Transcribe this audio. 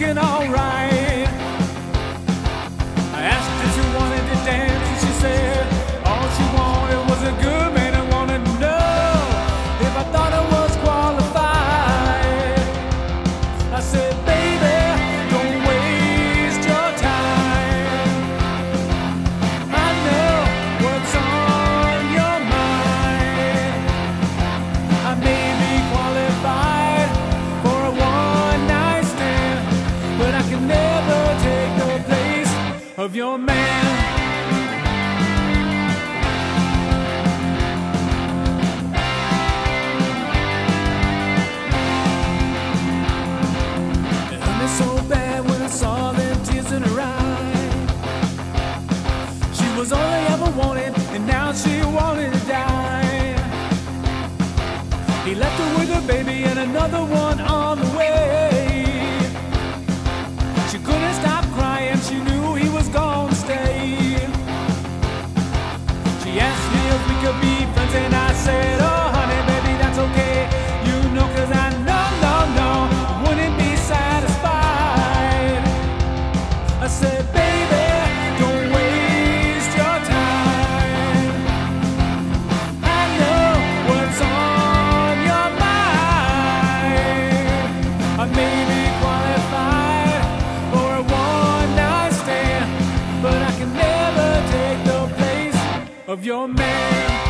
looking alright. of your man. so bad when I saw tears in her eyes. She was all ever wanted, and now she wanted to die. He left her with her baby and another one. of your man.